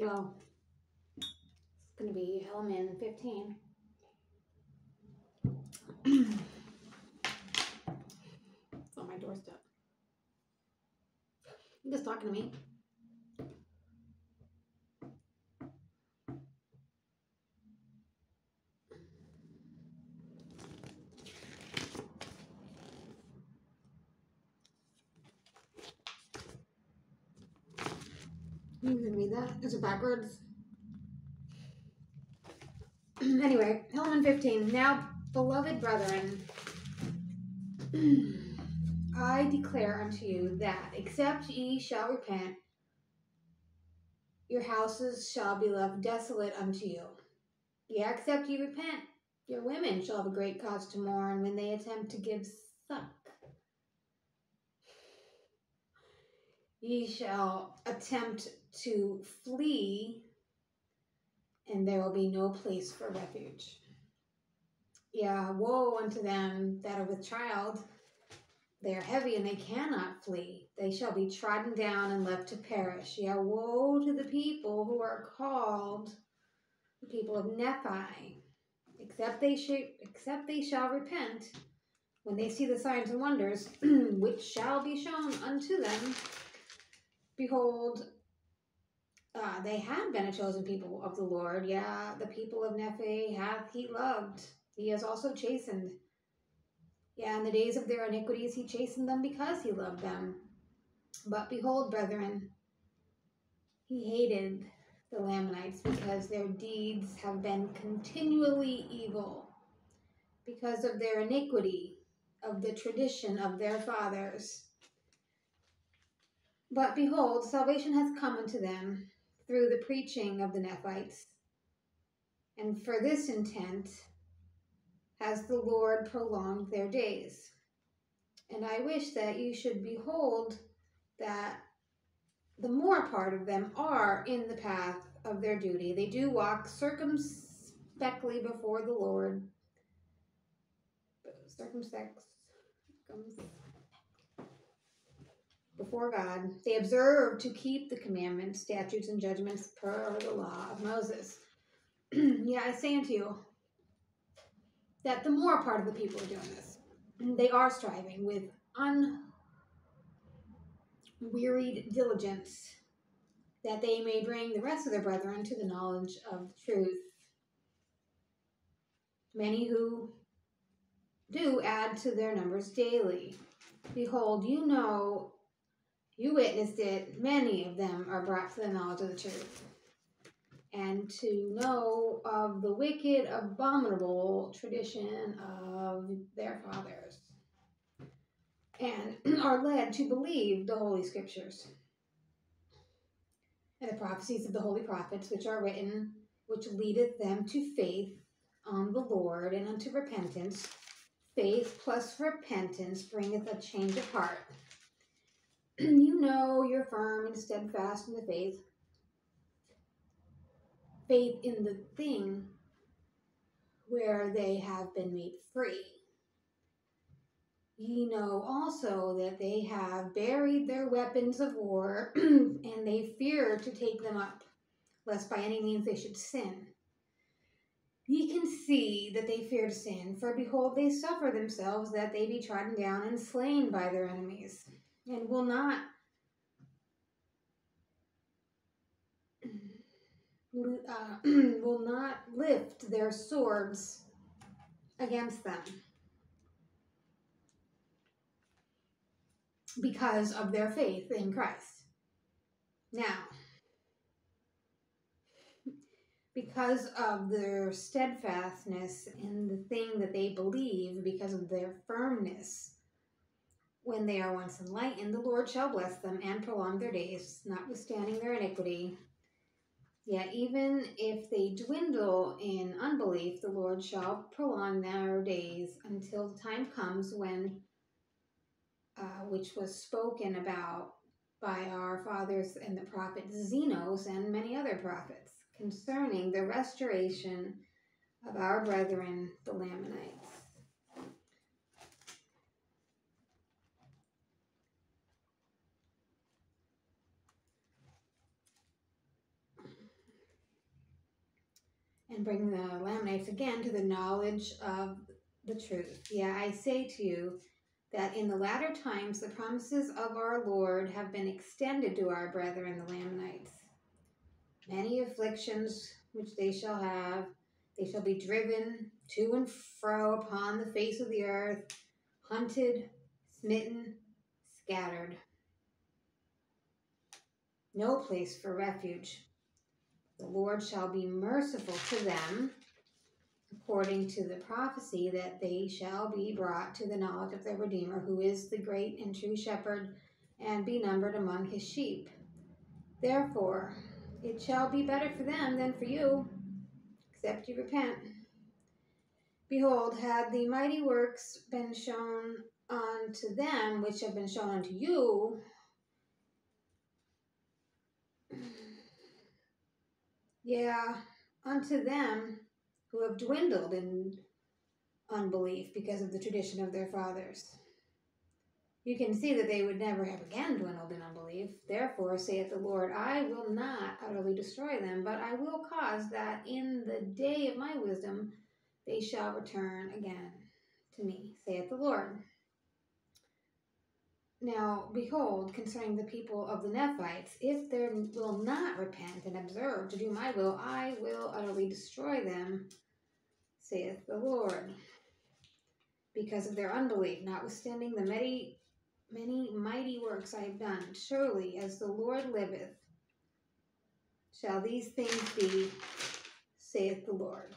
Yo, it's gonna be Helaman 15. it's on my doorstep. You just talking to me. You can read that. Is it backwards? anyway, Helaman 15. Now, beloved brethren, I declare unto you that except ye shall repent, your houses shall be left desolate unto you. Yeah, except ye repent, your women shall have a great cause to mourn when they attempt to give suck. Ye shall attempt to flee, and there will be no place for refuge. Yeah, woe unto them that are with child. They are heavy and they cannot flee. They shall be trodden down and left to perish. Yeah, woe to the people who are called the people of Nephi, except they sh- except they shall repent when they see the signs and wonders which shall be shown unto them. Behold, uh, they have been a chosen people of the Lord. Yeah, the people of Nephi hath he loved. He has also chastened. Yeah, in the days of their iniquities he chastened them because he loved them. But behold, brethren, he hated the Lamanites because their deeds have been continually evil, because of their iniquity, of the tradition of their fathers. But behold, salvation has come unto them through the preaching of the Nephites. And for this intent has the Lord prolonged their days. And I wish that you should behold that the more part of them are in the path of their duty. They do walk circumspectly before the Lord. Circumspect. Before God, they observe to keep the commandments, statutes, and judgments per the law of Moses. yeah, I say unto you that the more part of the people are doing this, they are striving with unwearied diligence that they may bring the rest of their brethren to the knowledge of the truth. Many who do add to their numbers daily. Behold, you know, you witnessed it, many of them are brought to the knowledge of the truth. And to know of the wicked, abominable tradition of their fathers, and are led to believe the Holy Scriptures and the prophecies of the holy prophets which are written, which leadeth them to faith on the Lord and unto repentance. Faith plus repentance bringeth a change of heart. you know you're firm and steadfast in the faith. Faith in the thing where they have been made free. Ye know also that they have buried their weapons of war, and they fear to take them up, lest by any means they should sin. Ye can see that they fear sin, for behold, they suffer themselves that they be trodden down and slain by their enemies, and will not uh, will not lift their swords against them. because of their faith in Christ. Now, because of their steadfastness in the thing that they believe, because of their firmness, when they are once enlightened, the Lord shall bless them and prolong their days, notwithstanding their iniquity. Yet, even if they dwindle in unbelief, the Lord shall prolong their days until the time comes when uh, which was spoken about by our fathers and the prophet Zenos and many other prophets concerning the restoration of our brethren, the Lamanites. And bring the Lamanites again to the knowledge of the truth. Yeah, I say to you that in the latter times the promises of our Lord have been extended to our brethren the Lamanites. Many afflictions which they shall have, they shall be driven to and fro upon the face of the earth, hunted, smitten, scattered. No place for refuge. The Lord shall be merciful to them, according to the prophecy that they shall be brought to the knowledge of their Redeemer, who is the great and true shepherd, and be numbered among his sheep. Therefore, it shall be better for them than for you, except you repent. Behold, had the mighty works been shown unto them which have been shown unto you, yeah, unto them who have dwindled in unbelief because of the tradition of their fathers. You can see that they would never have again dwindled in unbelief. Therefore, saith the Lord, I will not utterly destroy them, but I will cause that in the day of my wisdom they shall return again to me, saith the Lord. Now, behold, concerning the people of the Nephites, if they will not repent and observe to do my will, I will utterly destroy them, saith the Lord, because of their unbelief, notwithstanding the many, many mighty works I have done. Surely, as the Lord liveth, shall these things be, saith the Lord.